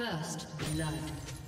First blood.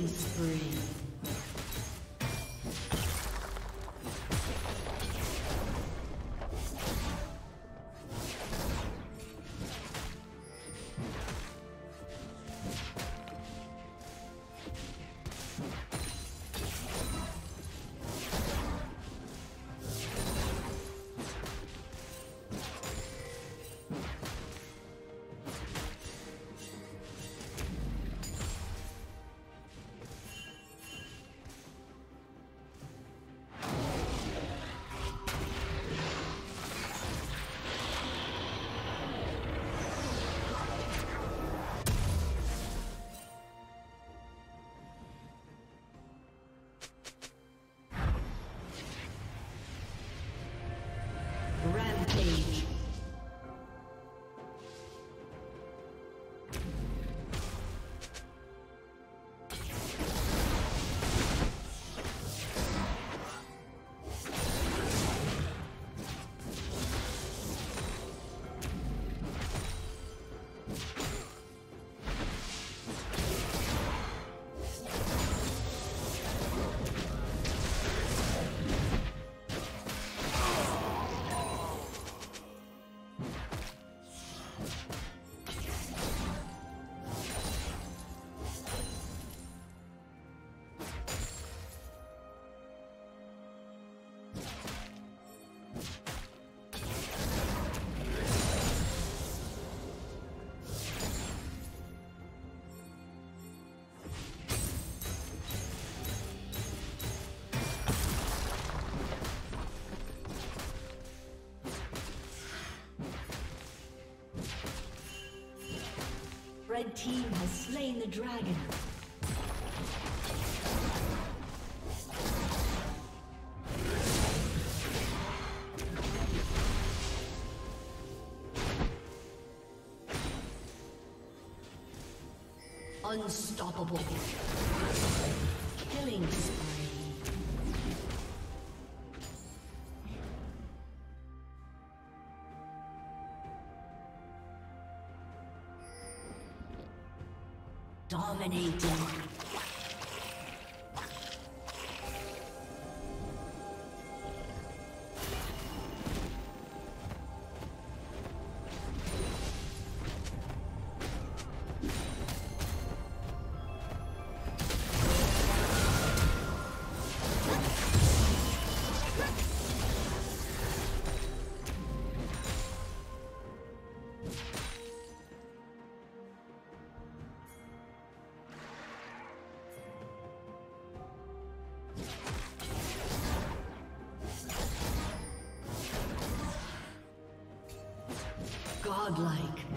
Killing spree. Team has slain the dragon. Unstoppable. Killing spree. Dominating. Godlike.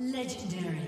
Legendary.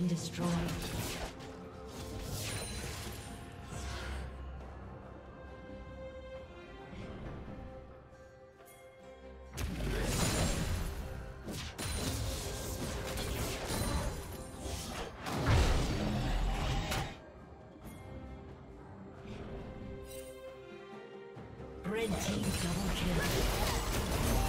Been destroyed. Red team double kill.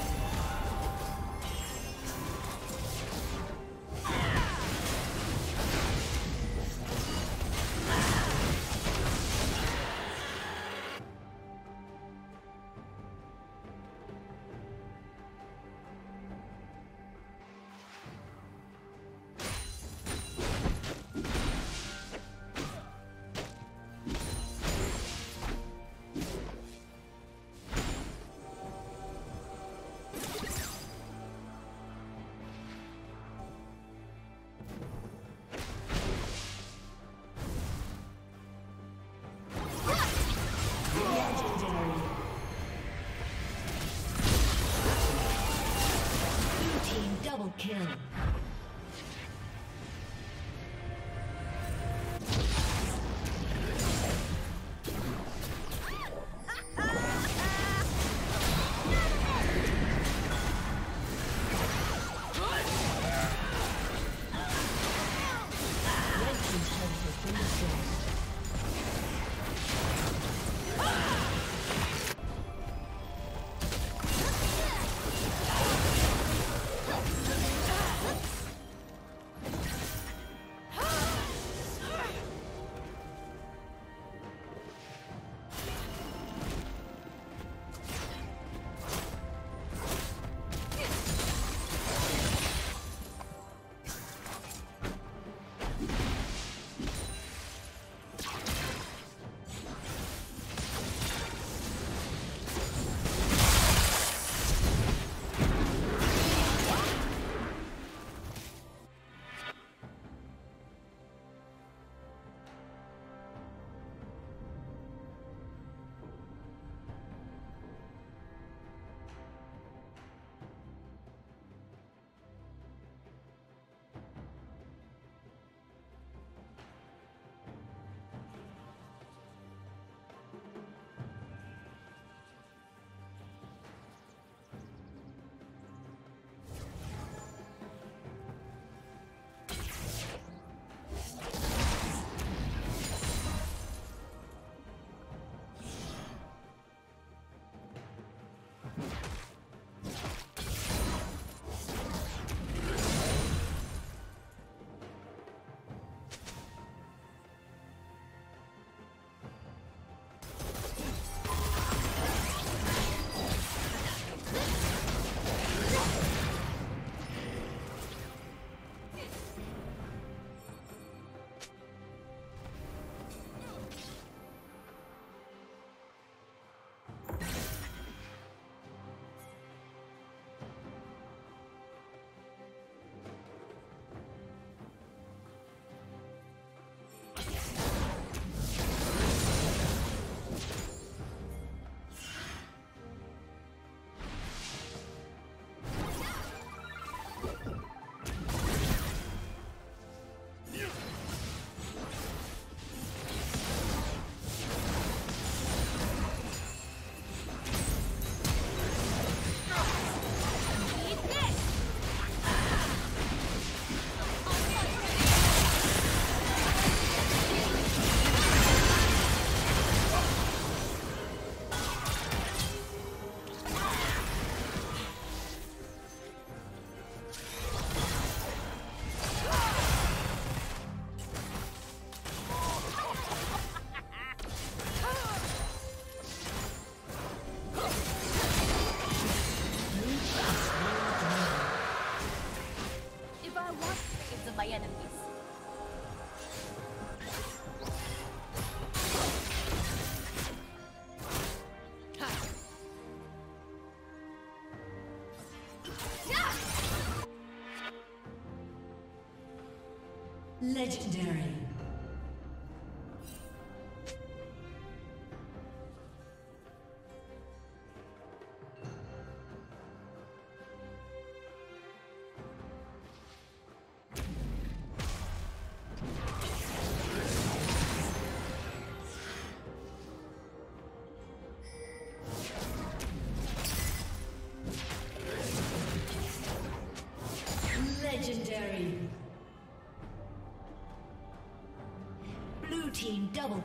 Legendary.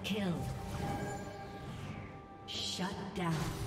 Kill. Shut down.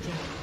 Destroyed.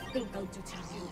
Think I'll do to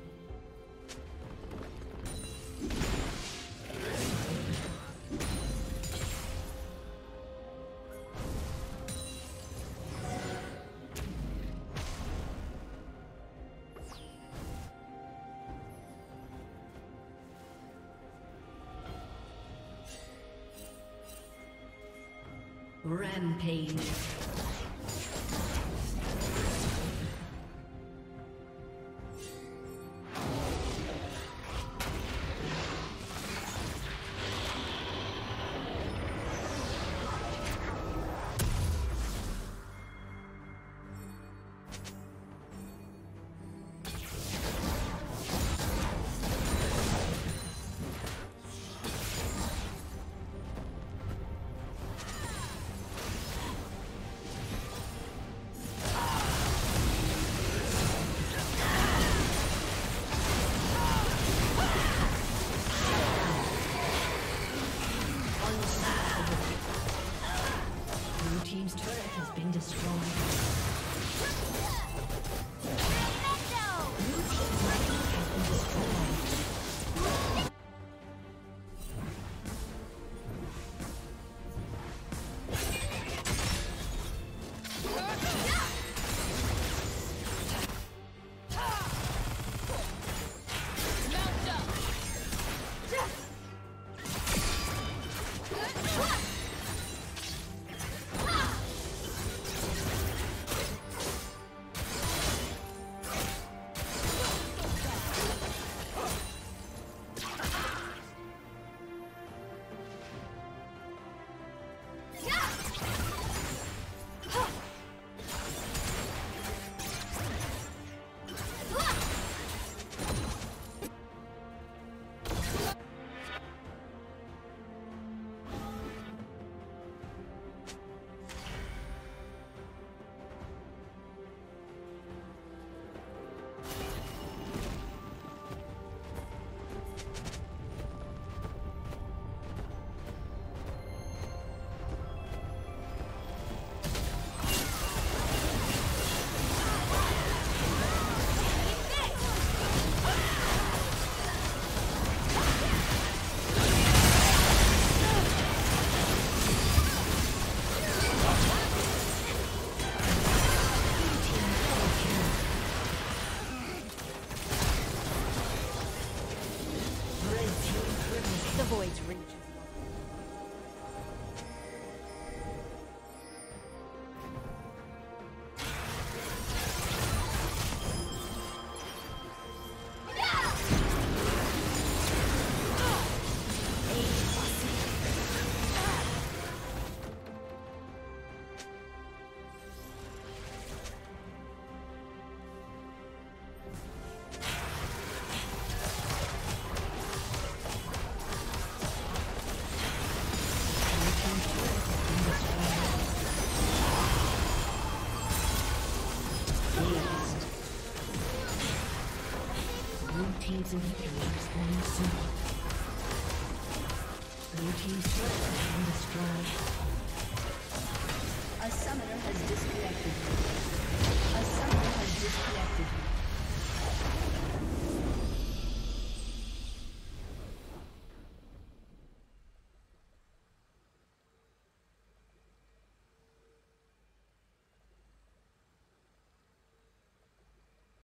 Blue team's turret.